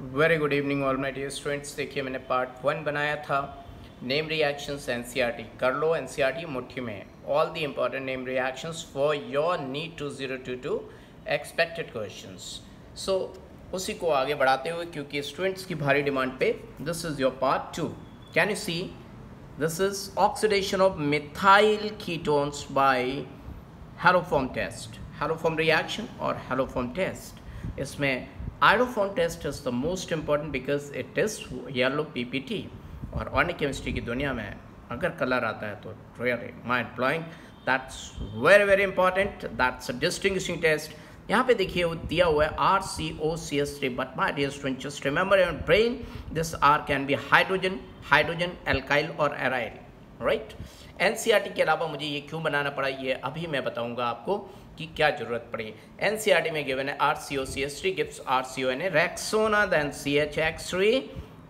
Very good evening all my dear students देखिए, मैंने part one बनाया था नेम रिएक्शंस एनसीईआरटी कर लो एनसीईआरटी मुट्ठी में. All the important name reactions for your need to zero two two expected questions so उसी को आगे बढ़ाते हुए, क्योंकि स्टूडेंट्स की भारी डिमांड पे this is your part two can you see this is oxidation of methyl ketones by haloform test haloform reaction और हेलोफॉर्म टेस्ट इसमें iodoform test is the most important because it test yellow PPT और organic chemistry की दुनिया में अगर colour आता है तो really mind blowing that's very very important that's a distinguishing test यहाँ पे देखिए वो दिया हुआ है R C O C S three but my dear student just remember your brain this R can be hydrogen hydrogen alkyl और aryl right NCERT के अलावा मुझे ये क्यों बनाना पड़ा, ये अभी मैं बताऊँगा आपको की क्या ज़रूरत पड़ी। एनसीईआरटी में गिवन है R C O C S three gives R C O N A Rexona then C H X three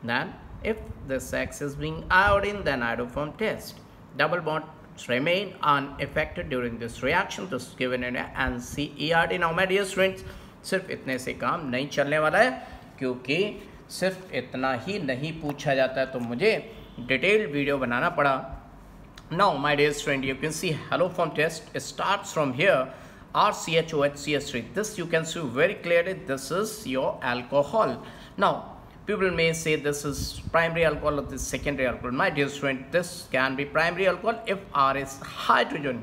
then if the sex is being iodine then iodoform test. Double bonds remain unaffected during this reaction. This is given in NCERT now, my dear students, सिर्फ़ इतने से काम नहीं चलने वाला है, क्योंकि सिर्फ़ इतना ही नहीं पूछा जाता है तो मुझे डिटेल्ड वीडियो बनाना पड़ा now my dear student you can see hello form test starts from here RCHOHCS3. This you can see very clearly. This is your alcohol. Now, people may say this is primary alcohol or this secondary alcohol. My dear student, this can be primary alcohol if R is hydrogen.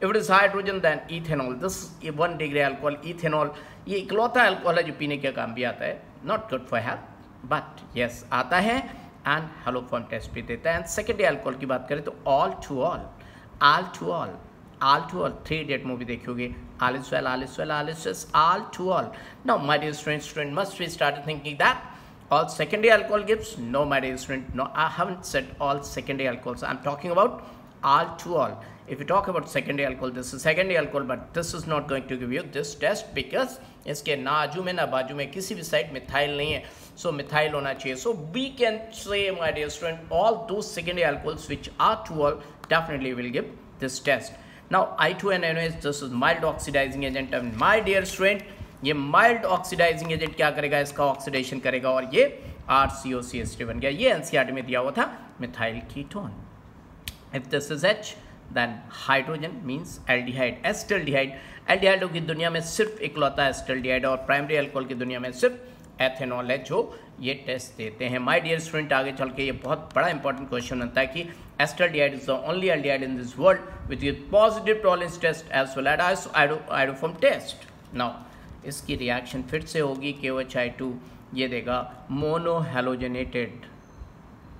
If it is hydrogen, then ethanol. This is one degree alcohol, ethanol. ये इकलौता alcohol है जो पीने के काम भी आता है not good for health but yes आता है एंड हेलो टेस्ट भी देता है। एंड सेकेंडरी एल्कोहल की बात करें तो all to all all to all all to all three date movie देखोगे all is well all is well all is all to all no my dear student student must we start thinking that all secondary alcohol gift no my dear student no I haven't set all secondary alcohols I am talking about all if you talk about secondary alcohol this is secondary alcohol but this is not going to give you this test because इसके ना में ना बाजू में किसी भी side methyl नहीं है सो so, मिथाइल होना चाहिए so we can say my dear student all दो secondary alcohols which are to all definitely will give this test now I2NNOS this is mild oxidizing agent and my dear student ये mild oxidizing agent क्या करेगा इसका oxidation करेगा और ये R C O C S RCOCH3 बन गया ये NCERT में दिया हुआ था methyl ketone if this is H, then hydrogen means aldehyde acetaldehyde aldehyde की दुनिया में सिर्फ़ इकलौता acetaldehyde और प्राइमरी alcohol की दुनिया में सिर्फ़ एथेनॉल है, जो ये टेस्ट देते हैं। माय डियर स्टूडेंट आगे चल के ये बहुत बड़ा इंपॉर्टेंट क्वेश्चन बनता है कि acetaldehyde is the only aldehyde in this world with your positive Tollens test as well as iodoform test now इसकी रिएक्शन फिर से होगी के एच आई टू ये देगा मोनोहेलोजेनेटेड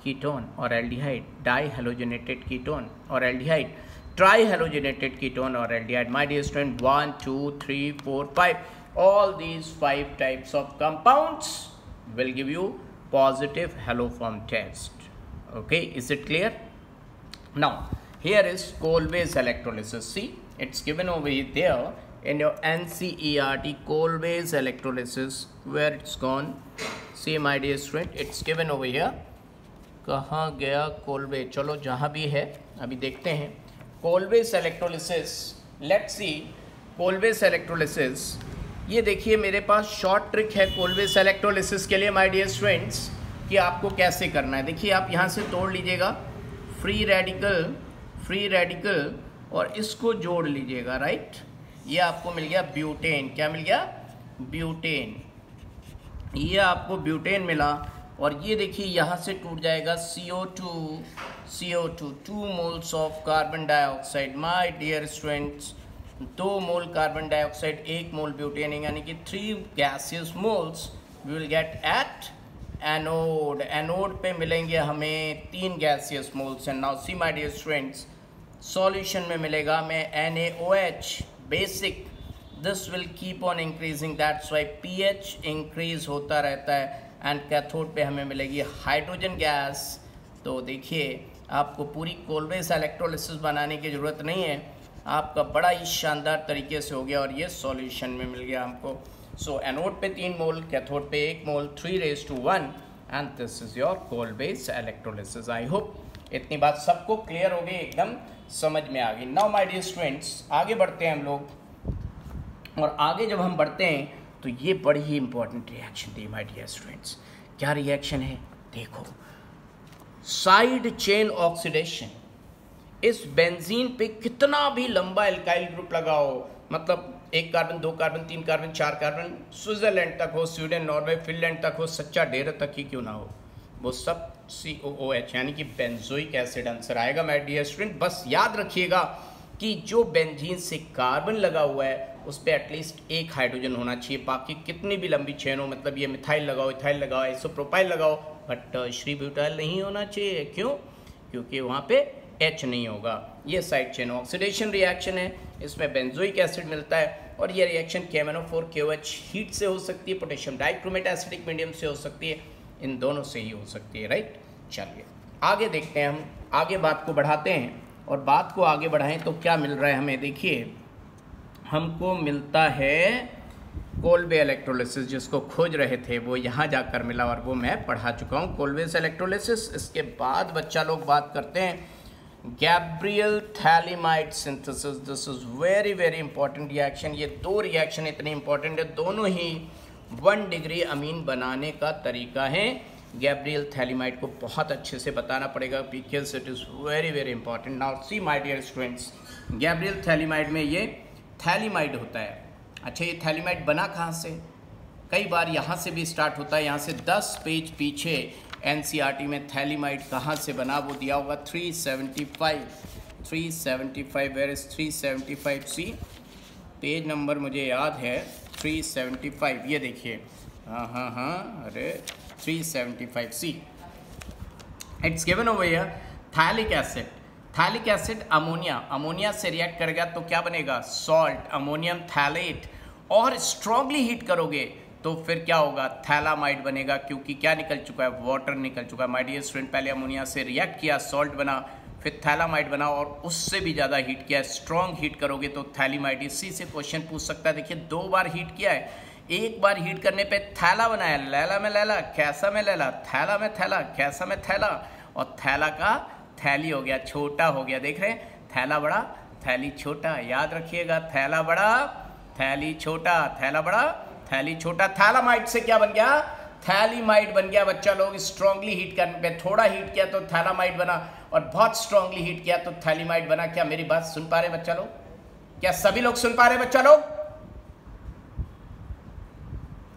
ketone or aldehyde, dihalogenated ketone or aldehyde, trihalogenated ketone or aldehyde. My dear student, 1, 2, 3, 4, 5. All these 5 types of compounds will give you positive haloform test. Okay, is it clear? Now, here is Kolbe's electrolysis. See, it's given over there in your NCERT Kolbe's electrolysis where it's gone. See my dear student, it's given over here. कहाँ गया Kolbe चलो जहाँ भी है, अभी देखते हैं। Kolbe's electrolysis let's see Kolbe's electrolysis ये देखिए, मेरे पास शॉर्ट ट्रिक है कोलवेस इलेक्ट्रोलिसिस के लिए माय डियर स्टूडेंट्स कि आपको कैसे करना है। देखिए, आप यहाँ से तोड़ लीजिएगा फ्री रेडिकल फ्री रेडिकल और इसको जोड़ लीजिएगा राइट ये आपको मिल गया ब्यूटेन क्या मिल गया? ब्यूटेन ये आपको ब्यूटेन मिला। और ये देखिए यहाँ से टूट जाएगा CO2 CO2 two two moles of carbon dioxide my dear students दो मोल कार्बन डाइऑक्साइड एक मोल ब्यूटेन यानी कि three gaseous moles we will get at anode anode पे मिलेंगे हमें तीन gaseous moles and now see my dear students solution में मिलेगा हमें N A O H basic this will keep on increasing that's why P H increase होता रहता है। एंड कैथोड पे हमें मिलेगी हाइड्रोजन गैस तो देखिए, आपको पूरी कोलवेस इलेक्ट्रोलिसिस बनाने की ज़रूरत नहीं है। आपका बड़ा ही शानदार तरीके से हो गया और ये सॉल्यूशन में मिल गया हमको। सो एनोड पे तीन मोल कैथोड पे एक mole three raise to one and this is your Kolbe's electrolysis I hope इतनी बात सबको क्लियर हो गई एकदम समझ में आ गई। नाउ माय डियर स्टूडेंट्स आगे बढ़ते हैं हम लोग। और आगे जब हम बढ़ते हैं तो ये बड़ी ही इंपॉर्टेंट रिएक्शन थी माय डियर स्टूडेंट्स क्या रिएक्शन है? देखो। साइड चेन ऑक्सीडेशन इस बेंजीन पे कितना भी लंबा एल्काइल ग्रुप लगाओ मतलब एक कार्बन दो कार्बन तीन कार्बन चार कार्बन स्विट्जरलैंड तक हो स्वीडन नॉर्वे फिनलैंड तक हो, सच्चा डेर तक ही क्यों ना हो? वो सब सी ओ ओ एच यानी कि बेंजोइक एसिड आंसर आएगा माय डियर स्टूडेंट बस याद रखिएगा कि जो बेंजीन से कार्बन लगा हुआ है, उस पर एटलीस्ट एक हाइड्रोजन होना चाहिए। बाकी कितनी भी लंबी चेन हो मतलब ये मिथाइल लगाओ इथाइल लगाओ आइसोप्रोपाइल लगाओ बट श्री ब्यूटाइल नहीं होना चाहिए। क्यों? क्योंकि वहाँ पे एच नहीं होगा। ये साइड चेन ऑक्सीडेशन रिएक्शन है। इसमें बेंजोइक एसिड मिलता है। और ये रिएक्शन केमेनोफोर के हीट से हो सकती है पोटेशियम डाइक्रोमेट एसिडिक मीडियम से हो सकती है। इन दोनों से ही हो सकती है राइट चलिए, आगे देखते हैं हम। आगे बात को बढ़ाते हैं। और बात को आगे बढ़ाएँ तो क्या मिल रहा है हमें? देखिए, हमको मिलता है कोलबे इलेक्ट्रोलिसिस जिसको खोज रहे थे, वो यहाँ जाकर मिला और वो मैं पढ़ा चुका हूँ कोलबेस इलेक्ट्रोलिसिस इसके बाद बच्चा लोग बात करते हैं Gabriel phthalimide synthesis this is very very important reaction ये दो रिएक्शन इतने इंपॉर्टेंट है। दोनों ही वन डिग्री अमीन बनाने का तरीका है। गैब्रियल थैलीमाइड को बहुत अच्छे से बताना पड़ेगा because it is very very important now see my dear students Gabriel phthalimide में ये थैलीमाइड होता है। अच्छा ये थैलीमाइड बना कहाँ से? कई बार यहाँ से भी स्टार्ट होता है। यहाँ से 10 पेज पीछे एन e में थैलीमाइड कहाँ से बना, वो दिया होगा 375 375 where is 375 see page number मुझे याद है 375 ये देखिए। हाँ हाँ हाँ अरे 375 C it's given over here phthalic acid phthalic acid ammonia ammonia से रिएक्ट करेगा तो क्या बनेगा? सॉल्ट अमोनियम थैलेट और स्ट्रांगली हीट करोगे तो फिर क्या होगा? थैलामाइड बनेगा क्योंकि क्या निकल चुका है? वाटर निकल चुका है। माय डियर स्टूडेंट पहले अमोनिया से रिएक्ट किया सॉल्ट बना, फिर थैलामाइड बना और उससे भी ज़्यादा हीट किया स्ट्रॉन्ग हीट करोगे तो थैलीमाइड इसी से क्वेश्चन पूछ सकता है, देखिए, दो बार हीट किया है। एक बार हीट करने पे थैला बनाया। लैला में लैला, कैसा में लैला, थैला में थैला, कैसा में थैला। और थैला का थैली हो गया, छोटा हो गया। देख रहे हैं? थैला बड़ा, थैली छोटा। याद रखिएगा, थैला बड़ा, थैली छोटा, थैला बड़ा, थैली छोटा। थैलामाइड से क्या बन गया? थैलीमाइड बन गया। बच्चा लोग स्ट्रांगली हीट करने पे थोड़ा हीट किया तो थैलामाइड बना। और बहुत स्ट्रांगली हीट किया तो थैलीमाइड बना। क्या मेरी बात सुन पा रहे बच्चा लोग? क्या सभी लोग सुन पा रहे बच्चा लोग?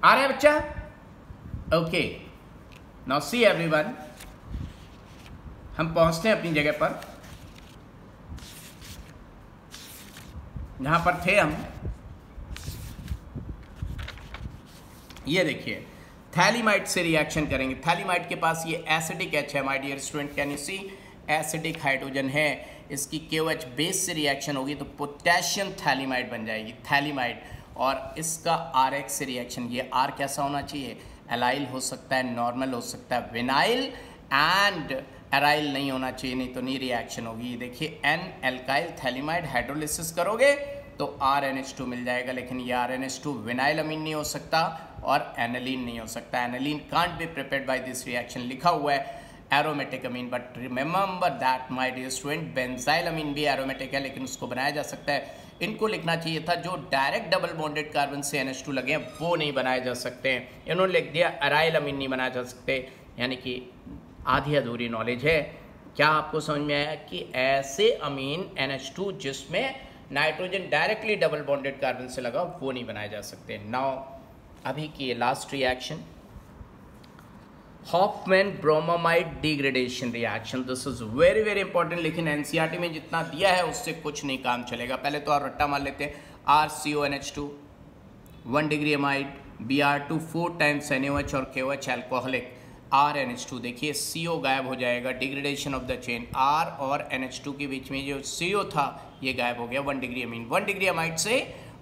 आ रहे बच्चा? ओके नाउ सी एवरीवन हम पहुँचते हैं अपनी जगह पर। जहाँ पर थे हम। ये देखिए थैलीमाइट से रिएक्शन करेंगे। थैलीमाइट के पास ये एसिडिक एच है my dear student can you see acidic hydrogen है। इसकी के बेस से रिएक्शन होगी तो पोटेशियम थैलीमाइट बन जाएगी थैलीमाइट और इसका आर एक्स रिएक्शन ये आर कैसा होना चाहिए? एलाइल हो सकता है नॉर्मल हो सकता है विनाइल एंड एराइल नहीं होना चाहिए, नहीं तो नहीं रिएक्शन होगी। ये देखिए एन एल्काइल थैलीमाइड हाइड्रोलिसिस करोगे तो आर एन एच टू मिल जाएगा, लेकिन ये R N H two vinyl amine नहीं हो सकता और एनलिन नहीं हो सकता। Aniline can't be prepare by this reaction लिखा हुआ है। Aromatic amine but remember that my dear student benzyl amine भी एरोमेटिक है, लेकिन उसको बनाया जा सकता है। इनको लिखना चाहिए था, जो डायरेक्ट डबल बॉन्डेड कार्बन से एन लगे हैं, वो नहीं बनाए जा सकते हैं। इन्होंने लिख दिया अराइल अमीन नहीं बनाए जा सकते। यानी कि आधी अधूरी नॉलेज है। क्या आपको समझ में आया कि ऐसे अमीन एन जिसमें nitrogen directly double bonded carbon से लगा, वो नहीं बनाए जा सकते। नाउ अभी की last reaction Hofmann bromamide degradation reaction this is very very important लेकिन एनसीईआरटी में जितना दिया है, उससे कुछ नहीं काम चलेगा। पहले तो आप रट्टा मार लेते हैं। R C O N H two one degree amide B R two four times N O H और K O H alcoholic R N H two देखिए सी ओ गायब हो जाएगा। Degradation of the chain R और N H two के बीच में जो सी ओ था, ये गायब हो गया। One degree amine one degree amide से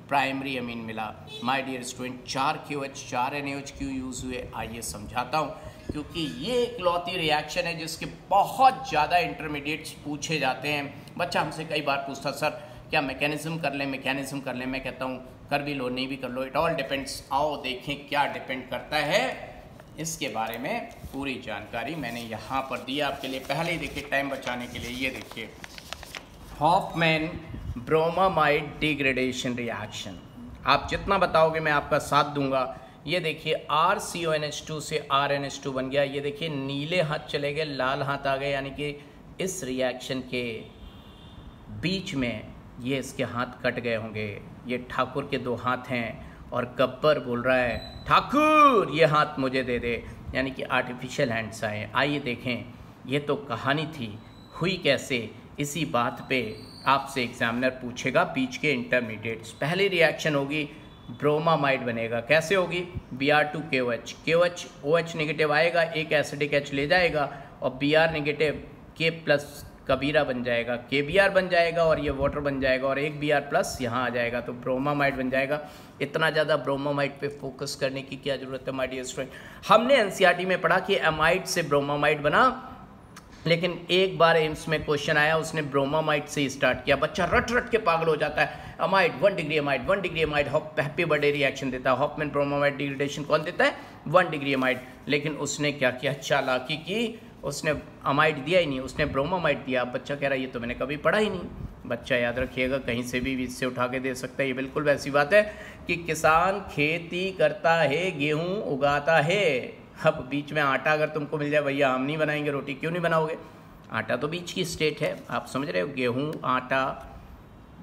प्राइमरी अमीन मिला। माय डियर स्टूडेंट चार क्यू एच चार एन एच क्यू यूज़ हुए? आइए समझाता हूँ। क्योंकि ये इकलौती रिएक्शन है जिसके बहुत ज़्यादा इंटरमीडिएट्स पूछे जाते हैं। बच्चा हमसे कई बार पूछता सर, क्या मैकेनिज्म कर लें मैकेनिज्म कर लें? मैं कहता हूँ, कर भी लो, नहीं भी कर लो इट ऑल डिपेंड्स आओ, देखें क्या डिपेंड करता है। इसके बारे में पूरी जानकारी मैंने यहाँ पर दी आपके लिए। पहले ही देखिए टाइम बचाने के लिए ये देखिए। हॉफमैन ब्रोमामाइड डिग्रेडेशन रिएक्शन आप जितना बताओगे, मैं आपका साथ दूँगा। ये देखिए R C O N H two से आर एन एच टू बन गया। ये देखिए, नीले हाथ चले गए, लाल हाथ आ गए, यानी कि इस रिएक्शन के बीच में ये इसके हाथ कट गए होंगे। ये ठाकुर के दो हाथ हैं और गब्बर बोल रहा है, ठाकुर, ये हाथ मुझे दे दे। यानी कि आर्टिफिशियल हैंड्स आए। आइए देखें, ये तो कहानी थी। हुई कैसे? इसी बात पे आपसे एग्जामिनर पूछेगा बीच के इंटरमीडिएट्स पहली रिएक्शन होगी ब्रोमामाइड बनेगा। कैसे होगी? B R to K O H K O H O H negative आएगा, एक एसिडिक एच ले जाएगा और B R negative K plus कबीरा बन जाएगा। के बी आर बन जाएगा और ये वाटर बन जाएगा और एक बी आर प्लस यहाँ आ जाएगा। तो ब्रोमामाइड बन जाएगा। इतना ज़्यादा ब्रोमामाइड पे फोकस करने की क्या ज़रूरत है माई डियर स्टूडेंट हमने एनसीईआरटी में पढ़ा कि एमाइड से ब्रोमामाइड बना लेकिन एक बार एम्स में क्वेश्चन आया, उसने ब्रोमामाइट से स्टार्ट किया। बच्चा रट रट के पागल हो जाता है। Amide one degree amide one degree amide hop happy birthday reaction देता है। हॉपमैन ब्रोमामाइड डिग्रेडेशन कौन देता है? वन डिग्री अमाइड लेकिन उसने क्या किया? चालाकी की। उसने अमाइड दिया ही नहीं, उसने ब्रोमामाइट दिया। बच्चा कह रहा है, ये तो मैंने कभी पढ़ा ही नहीं। बच्चा याद रखिएगा, कहीं से भी इससे उठा के दे सकता है। ये बिल्कुल वैसी बात है कि किसान खेती करता है, गेहूँ उगाता है। अब बीच में आटा अगर तुमको मिल जाए, भैया हम नहीं बनाएँगे रोटी, क्यों नहीं बनाओगे? आटा तो बीच की स्टेट है। आप समझ रहे हो, गेहूँ, आटा,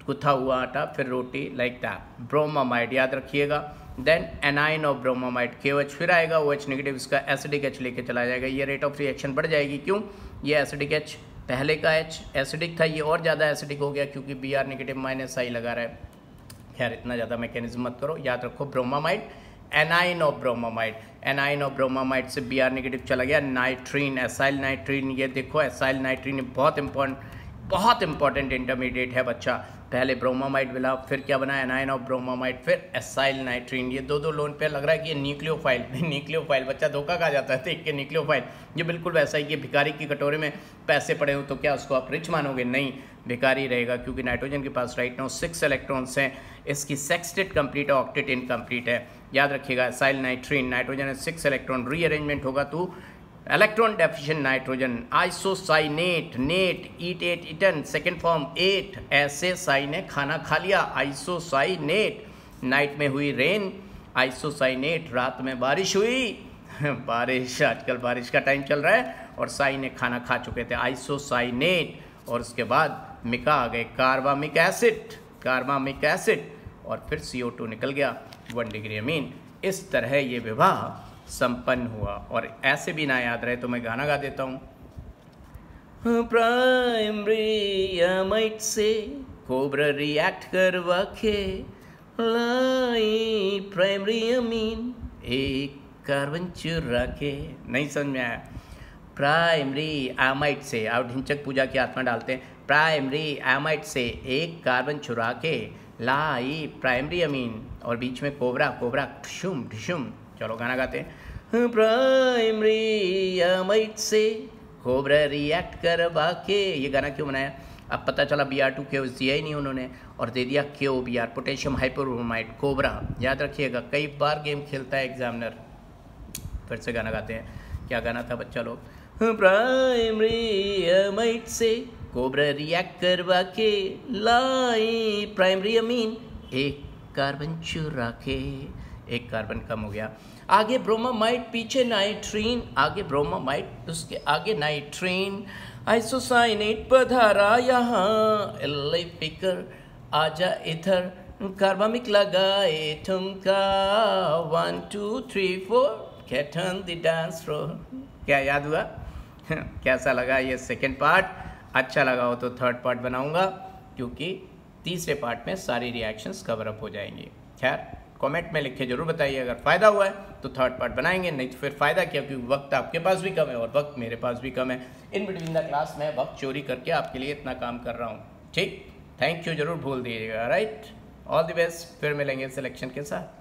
गुथा हुआ आटा, फिर रोटी लाइक दैट ब्रोमामाइड याद रखिएगा। देन एनाइन ऑफ़ ब्रोमामाइड के एच फिर आएगा ओ एच नेगेटिव इसका एसिडिक एच लेके चला जाएगा। ये रेट ऑफ़ रिएक्शन बढ़ जाएगी। क्यों? ये एसिडिक एच पहले का एच एसिडिक था, ये और ज़्यादा एसिडिक हो गया, क्योंकि B R negative minus I लगा रहा है। खैर, इतना ज़्यादा मैकेनिज्म मत करो, याद रखो bromamide anion of bromamide anion of bromamide से बी आर नेगेटिव चला गया। नाइट्रीन एसाइल नाइट्रीन ये देखो एसाइल नाइट्रीन बहुत इंपॉर्टेंट बहुत इंपॉर्टेंट इंटरमीडिएट है बच्चा। पहले ब्रोमामाइड मिला, फिर क्या बना? एनाइन ऑफ़ ब्रोमामाइड फिर एसाइल नाइट्रीन ये दो दो लोन पे लग रहा है कि ये न्यूक्लियोफाइल न्यूक्लियोफाइल बच्चा धोखा खा जाता है, देख के न्यूक्लियोफाइल ये बिल्कुल वैसा ही कि भिकारी की कटोरे में पैसे पड़े हो तो क्या उसको आप रिच मानोगे? नहीं भिकारी रहेगा क्योंकि नाइट्रोजन के पास राइट नाउ सिक्स इलेक्ट्रॉन्स हैं। इसकी सेक्सटेड कंप्लीट है ऑक्टेट इनकम्प्लीट है। याद रखिएगा, acyl nitrene, nitrogen six electron rearrangement होगा तो electron deficient nitrogen isocyanate net eat ate eaten second form ate ऐसे साई ने खाना खा लिया। आइसोसाइनेट नाइट में हुई रेन आइसोसाइनेट रात में बारिश हुई। बारिश, आजकल बारिश का टाइम चल रहा है और साई ने खाना खा चुके थे आइसोसाइनेट और उसके बाद मिका आ गए, कार्बामिक एसिड कार्बामिक एसिड और फिर CO2 निकल गया। वन डिग्री अमीन इस तरह ये विवाह संपन्न हुआ। और ऐसे भी ना याद रहे तो मैं गाना गा देता हूँ। प्राइमरी से कोबरा रिएक्ट करवा के लाई। प्राइमरी अमीन एक कार्बन चुरा के। नहीं समझ में आया। प्राइमरी एमाइट से, आप ढिंचक पूजा की आत्मा डालते हैं। प्राइमरी एमाइट से एक कार्बन चुरा के लाई प्राइमरी अमीन और बीच में कोबरा कोबरा, ढुशुम ढुशुम, चलो गाना गाते हैं। प्राइमरी एमाइट से कोबरा रिएक्ट करवा के, ये गाना क्यों बनाया? अब पता चला बी आर टू के दिया ही नहीं उन्होंने, और दे दिया K O B R potassium hypobromite cobra याद रखिएगा, कई बार गेम खेलता है एग्जामिनर फिर से गाना गाते हैं। क्या गाना था बच्चा लोग? प्राइमरी एमाइड से कोबरा रिएक्ट करवा के लाई प्राइमरी अमीन। एक कार्बन चुरा के, एक कार्बन कम हो गया। आगे ब्रोमामाइड पीछे नाइट्रीन, आगे ब्रोमामाइड उसके आगे नाइट्रीन। आइसोसाइनेट पधारा यहाँ फिकर, आजा इधर। कार्बामिक लगाए, ठुमका one two three four get on the dance floor क्या याद हुआ? कैसा लगा ये सेकंड पार्ट अच्छा लगा हो तो थर्ड पार्ट बनाऊँगा, क्योंकि तीसरे पार्ट में सारी रिएक्शंस कवर अप हो जाएँगी। खैर कमेंट में लिख के ज़रूर बताइए, अगर फ़ायदा हुआ है तो थर्ड पार्ट बनाएँगे, नहीं तो फिर फ़ायदा क्या, क्योंकि वक्त आपके पास भी कम है और वक्त मेरे पास भी कम है। इन बिटवीन द क्लास मैं वक्त चोरी करके आपके लिए इतना काम कर रहा हूँ। ठीक? थैंक यू ज़रूर भूल दीजिएगा राइट ऑल द बेस्ट फिर मिलेंगे सिलेक्शन के साथ।